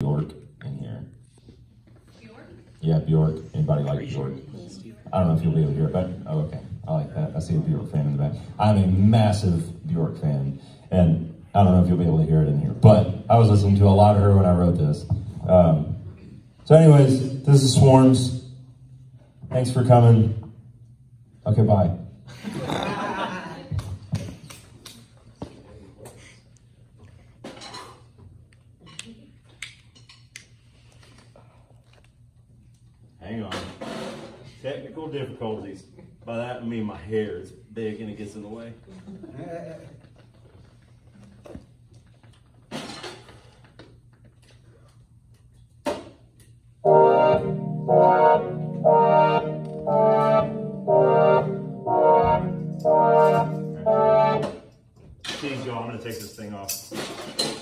Bjork in here. Bjork? Yeah, Bjork. Anybody like Bjork? I don't know if you'll be able to hear it, but oh, okay. I like that. I see a Bjork fan in the back. I'm a massive Bjork fan, and I don't know if you'll be able to hear it in here, but I was listening to a lot of her when I wrote this. Um, so, anyways, this is Swarms. Thanks for coming. Okay, bye. Hang on. Technical difficulties. By that I mean my hair is big and it gets in the way. Please, y'all, I'm gonna take this thing off.